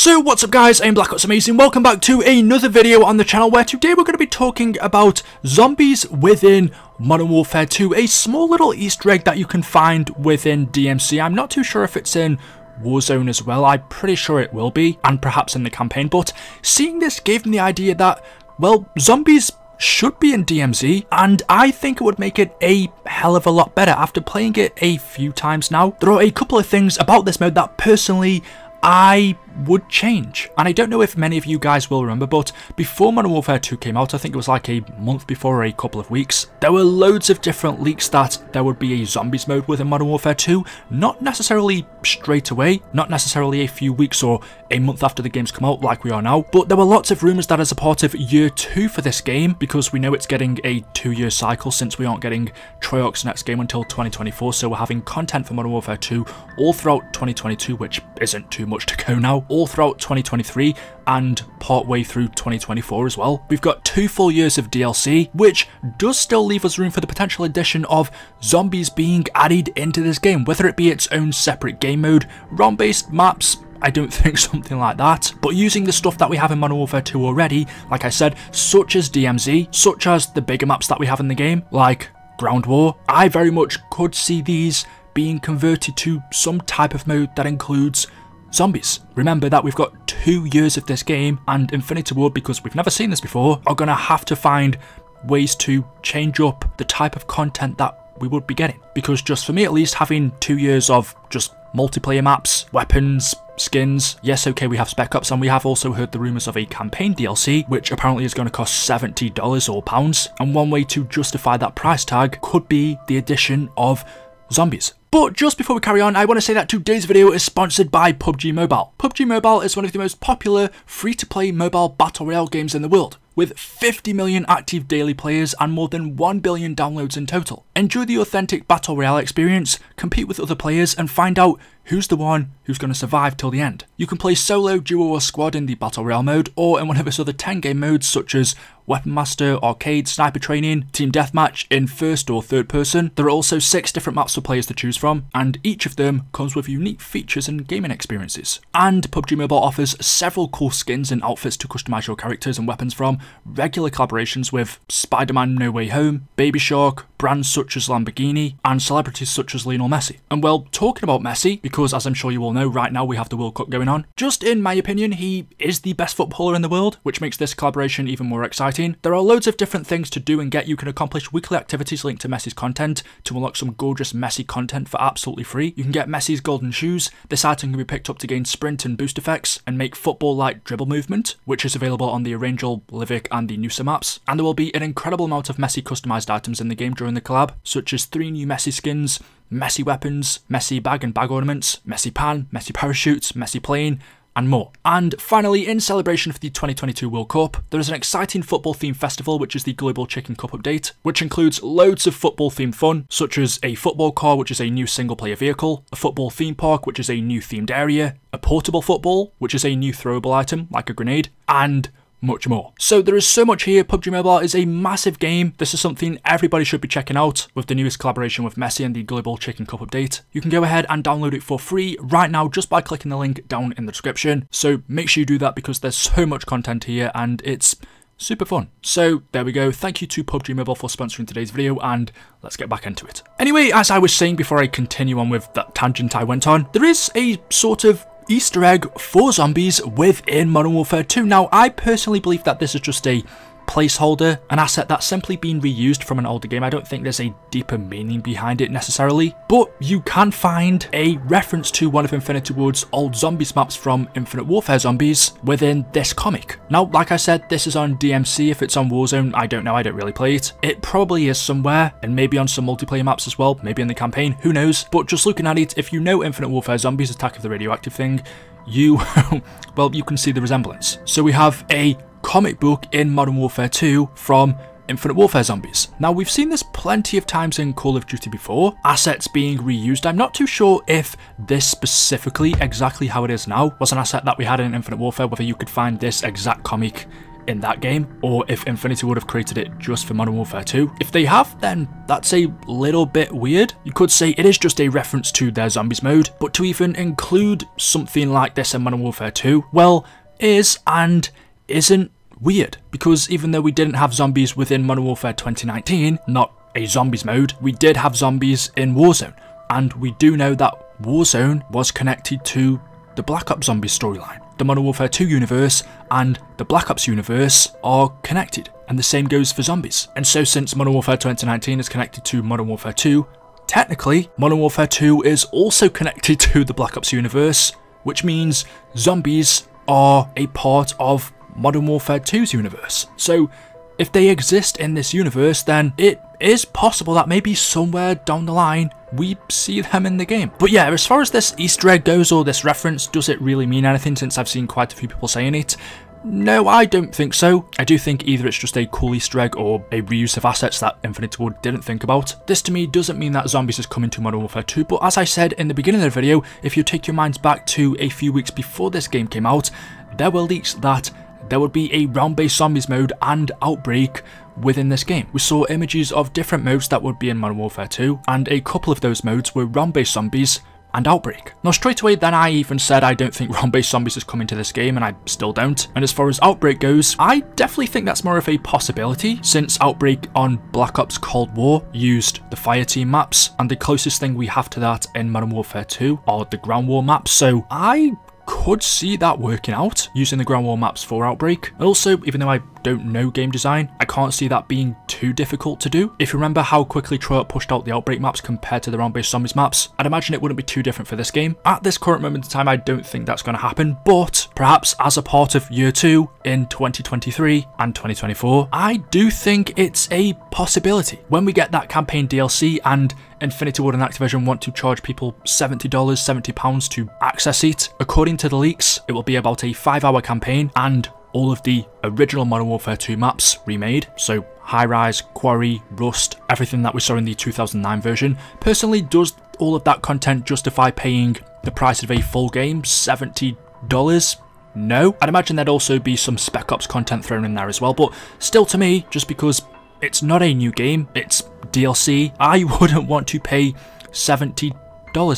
So what's up guys, I'm Black Ops Amazing, welcome back to another video on the channel where today we're going to be talking about zombies within Modern Warfare 2, a small little easter egg that you can find within DMZ. I'm not too sure if it's in Warzone as well, I'm pretty sure it will be, and perhaps in the campaign, but seeing this gave me the idea that, well, zombies should be in DMZ, and I think it would make it a hell of a lot better after playing it a few times now. There are a couple of things about this mode that personally I would change. And I don't know if many of you guys will remember, but before Modern Warfare 2 came out, I think it was like a month before or a couple of weeks, there were loads of different leaks that there would be a zombies mode within Modern Warfare 2, not necessarily straight away, not necessarily a few weeks or a month after the game's come out like we are now, but there were lots of rumours that as a part of year 2 for this game, because we know it's getting a 2 year cycle since we aren't getting Treyarch's next game until 2024, so we're having content for Modern Warfare 2 all throughout 2022, which isn't too much to go now, all throughout 2023 and partway through 2024 as well. We've got two full years of DLC, which does still leave us room for the potential addition of zombies being added into this game, whether it be its own separate game mode, round-based maps, I don't think something like that. But using the stuff that we have in Modern Warfare 2 already, like I said, such as DMZ, such as the bigger maps that we have in the game, like Ground War, I very much could see these being converted to some type of mode that includes zombies. Remember that we've got two years of this game and Infinity Ward, because we've never seen this before, are going to have to find ways to change up the type of content that we would be getting. Because just for me at least, having two years of just multiplayer maps, weapons, skins. Yes, okay, we have Spec Ops, and we have also heard the rumours of a campaign DLC, which apparently is going to cost $70 or pounds. And one way to justify that price tag could be the addition of zombies. But just before we carry on, I want to say that today's video is sponsored by PUBG Mobile. PUBG Mobile is one of the most popular free-to-play mobile battle royale games in the world, with 50 million active daily players and more than 1 billion downloads in total. Enjoy the authentic battle royale experience, compete with other players and find out who's the one who's going to survive till the end. You can play solo, duo or squad in the battle royale mode or in one of its other 10 game modes such as Weapon Master, Arcade, Sniper Training, Team Deathmatch in first or third person. There are also six different maps for players to choose from, and each of them comes with unique features and gaming experiences. And PUBG Mobile offers several cool skins and outfits to customize your characters and weapons from, regular collaborations with Spider-Man No Way Home, Baby Shark, brands such as Lamborghini, and celebrities such as Lionel Messi. And well, talking about Messi, because as I'm sure you all know, right now we have the World Cup going on, just in my opinion, he is the best footballer in the world, which makes this collaboration even more exciting there are loads of different things to do and get. You can accomplish weekly activities linked to Messi's content to unlock some gorgeous Messi content for absolutely free. You can get Messi's golden shoes. This item can be picked up to gain sprint and boost effects and make football-like dribble movement, which is available on the Erangel, Livik and the Nusa maps. And there will be an incredible amount of Messi customized items in the game during the collab, such as three new Messi skins, Messi weapons, Messi bag and bag ornaments, Messi pan, Messi parachutes, Messi plane, and more. And finally, in celebration for the 2022 World Cup, there is an exciting football themed festival which is the Global Chicken Cup Update, which includes loads of football themed fun, such as a football car which is a new single player vehicle, a football theme park which is a new themed area, a portable football which is a new throwable item like a grenade, and much more. So there is so much here. PUBG Mobile is a massive game. This is something everybody should be checking out with the newest collaboration with Messi and the Global Chicken Cup update. You can go ahead and download it for free right now just by clicking the link down in the description. So make sure you do that because there's so much content here and it's super fun. So there we go. Thank you to PUBG Mobile for sponsoring today's video and let's get back into it. Anyway, as I was saying before I continue on with that tangent I went on, there is a sort of Easter egg for zombies within Modern Warfare 2. Now, I personally believe that this is just a placeholder, an asset that's simply been reused from an older game. I don't think there's a deeper meaning behind it necessarily, but you can find a reference to one of Infinity Ward's old zombies maps from Infinite Warfare Zombies within this comic. Now, like I said, this is on DMZ. If it's on Warzone, I don't know. I don't really play it. It probably is somewhere, and maybe on some multiplayer maps as well, maybe in the campaign, who knows. But just looking at it, if you know Infinite Warfare Zombies Attack of the Radioactive thing, you, well, you can see the resemblance. So we have a comic book in Modern Warfare 2 from Infinite Warfare Zombies. Now, we've seen this plenty of times in Call of Duty before, assets being reused. I'm not too sure if this specifically, exactly how it is now, was an asset that we had in Infinite Warfare, whether you could find this exact comic in that game, or if Infinity Ward have created it just for Modern Warfare 2. If they have, then that's a little bit weird. You could say it is just a reference to their zombies mode, but to even include something like this in Modern Warfare 2, well, is and isn't weird, because even though we didn't have zombies within Modern Warfare 2019, not a zombies mode, we did have zombies in Warzone, and we do know that Warzone was connected to the Black Ops Zombies storyline. The Modern Warfare 2 universe and the Black Ops universe are connected, and the same goes for zombies. And so since Modern Warfare 2019 is connected to Modern Warfare 2, technically Modern Warfare 2 is also connected to the Black Ops universe, which means zombies are a part of Modern Warfare 2's universe. So if they exist in this universe, then it is possible that maybe somewhere down the line we see them in the game. But yeah, as far as this Easter egg goes or this reference, does it really mean anything since I've seen quite a few people saying it? No, I don't think so. I do think either it's just a cool Easter egg or a reuse of assets that Infinity Ward didn't think about. This to me doesn't mean that zombies is coming to Modern Warfare 2, but as I said in the beginning of the video, if you take your minds back to a few weeks before this game came out, there were leaks that there would be a round-based zombies mode and outbreak within this game. We saw images of different modes that would be in Modern Warfare 2, and a couple of those modes were round-based zombies and Outbreak. Now straight away then I even said I don't think round-based zombies is coming to this game and I still don't. And as far as Outbreak goes, I definitely think that's more of a possibility since Outbreak on Black Ops Cold War used the fire team maps and the closest thing we have to that in Modern Warfare 2 are the ground war maps. So I could see that working out using the ground war maps for Outbreak. And also, even though I don't know game design, I can't see that being too difficult to do. If you remember how quickly Treyarch pushed out the Outbreak maps compared to the round-based zombies maps, I'd imagine it wouldn't be too different for this game. At this current moment in time, I don't think that's going to happen, but perhaps as a part of Year 2 in 2023 and 2024, I do think it's a possibility. When we get that campaign DLC and Infinity Ward and Activision want to charge people $70, £70 to access it. According to the leaks, it will be about a 5 hour campaign and all of the original Modern Warfare 2 maps remade, so High Rise, Quarry, Rust, everything that we saw in the 2009 version. Personally, does all of that content justify paying the price of a full game, $70? No. I'd imagine there'd also be some Spec Ops content thrown in there as well, but still to me, just because it's not a new game, it's DLC, I wouldn't want to pay $70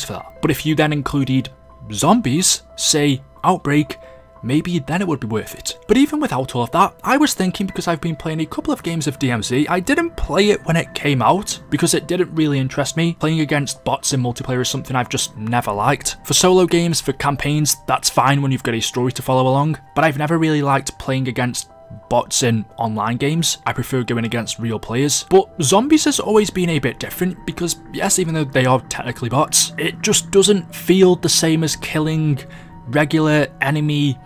for that. But if you then included zombies, say Outbreak, maybe then it would be worth it. But even without all of that, I was thinking because I've been playing a couple of games of DMZ, I didn't play it when it came out because it didn't really interest me. Playing against bots in multiplayer is something I've just never liked. For solo games, for campaigns, that's fine when you've got a story to follow along, but I've never really liked playing against bots in online games. I prefer going against real players. But zombies has always been a bit different because yes, even though they are technically bots, it just doesn't feel the same as killing regular enemy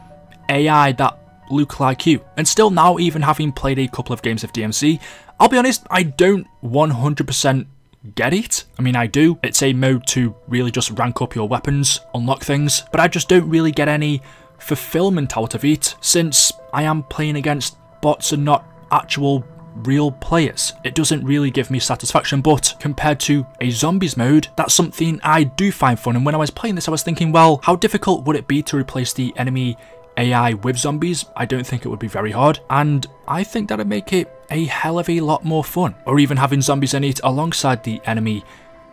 AI that look like you. And still now, even having played a couple of games of DMZ, I'll be honest, I don't 100% get it. I mean, I do. It's a mode to really just rank up your weapons, unlock things, but I just don't really get any fulfillment out of it since I am playing against bots and not actual real players. It doesn't really give me satisfaction, but compared to a zombies mode, that's something I do find fun. And when I was playing this, I was thinking, well, how difficult would it be to replace the enemy AI with zombies? I don't think it would be very hard. And I think that'd make it a hell of a lot more fun. Or even having zombies in it alongside the enemy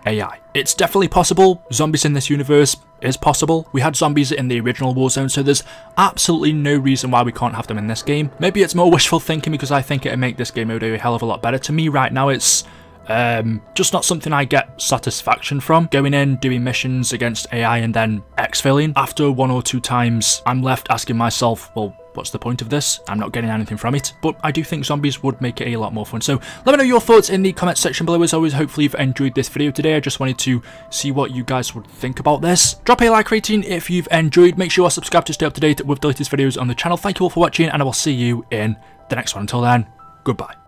AI. It's definitely possible. Zombies in this universe is possible. We had zombies in the original Warzone, so there's absolutely no reason why we can't have them in this game. Maybe it's more wishful thinking because I think it'd make this game mode a hell of a lot better. To me right now, it's um, just not something I get satisfaction from. Going in, doing missions against AI and then exfilling. After one or two times, I'm left asking myself, well, what's the point of this? I'm not getting anything from it. But I do think zombies would make it a lot more fun. So let me know your thoughts in the comment section below. As always, hopefully you've enjoyed this video today. I just wanted to see what you guys would think about this. Drop a like rating if you've enjoyed. Make sure you are subscribed to stay up to date with the latest videos on the channel. Thank you all for watching and I will see you in the next one. Until then, goodbye.